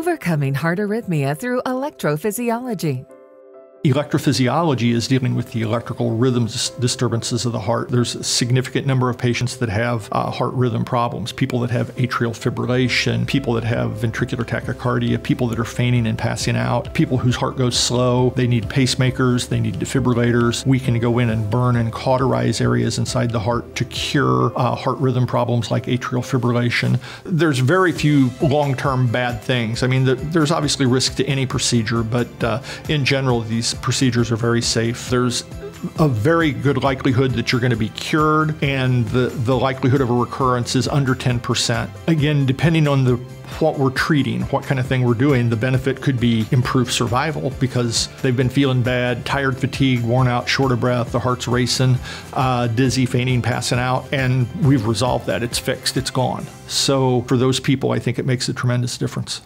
overcoming heart arrhythmia through electrophysiology. Electrophysiology is dealing with the electrical rhythm disturbances of the heart. There's a significant number of patients that have uh, heart rhythm problems, people that have atrial fibrillation, people that have ventricular tachycardia, people that are fainting and passing out, people whose heart goes slow. They need pacemakers, they need defibrillators. We can go in and burn and cauterize areas inside the heart to cure uh, heart rhythm problems like atrial fibrillation. There's very few long-term bad things. I mean, there's obviously risk to any procedure, but uh, in general, these procedures are very safe. There's a very good likelihood that you're going to be cured, and the, the likelihood of a recurrence is under 10%. Again, depending on the what we're treating, what kind of thing we're doing, the benefit could be improved survival because they've been feeling bad, tired, fatigued, worn out, short of breath, the heart's racing, uh, dizzy, fainting, passing out, and we've resolved that. It's fixed, it's gone. So for those people, I think it makes a tremendous difference.